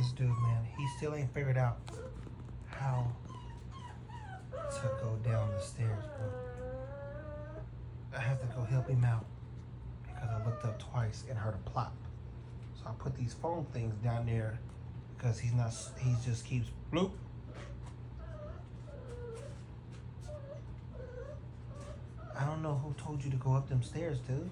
this dude, man. He still ain't figured out how to go down the stairs, bro. I have to go help him out because I looked up twice and heard a plop. So I put these phone things down there because he's not, he just keeps bloop. I don't know who told you to go up them stairs, dude.